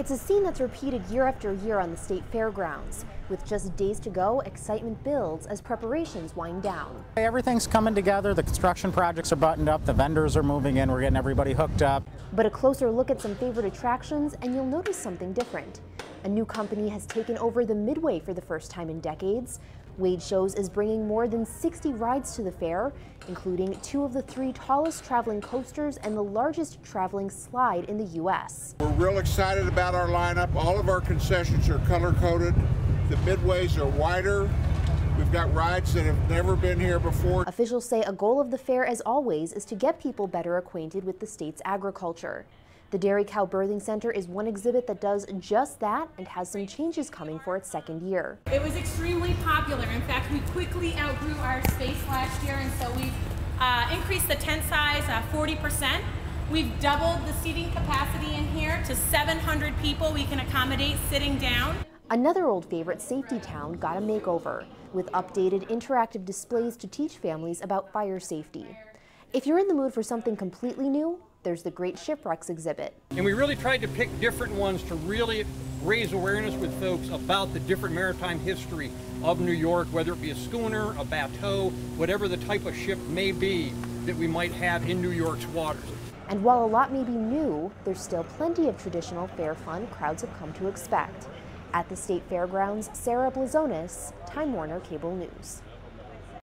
It's a scene that's repeated year after year on the state fairgrounds. With just days to go, excitement builds as preparations wind down. Everything's coming together. The construction projects are buttoned up. The vendors are moving in. We're getting everybody hooked up. But a closer look at some favorite attractions and you'll notice something different. A new company has taken over the Midway for the first time in decades. Wade Shows is bringing more than 60 rides to the fair, including two of the three tallest traveling coasters and the largest traveling slide in the U.S. We're real excited about our lineup. All of our concessions are color coded. The midways are wider. We've got rides that have never been here before. Officials say a goal of the fair, as always, is to get people better acquainted with the state's agriculture. The Dairy Cow Birthing Center is one exhibit that does just that and has some changes coming for its second year. It was extremely popular. In fact, we quickly outgrew our space last year, and so we've uh, increased the tent size uh, 40%. We've doubled the seating capacity in here to 700 people we can accommodate sitting down. Another old favorite, Safety Town, got a makeover with updated interactive displays to teach families about fire safety. If you're in the mood for something completely new, there's the Great Shipwrecks exhibit. And we really tried to pick different ones to really raise awareness with folks about the different maritime history of New York, whether it be a schooner, a bateau, whatever the type of ship may be that we might have in New York's waters. And while a lot may be new, there's still plenty of traditional fair fun crowds have come to expect. At the State Fairgrounds, Sarah Blazonis, Time Warner Cable News.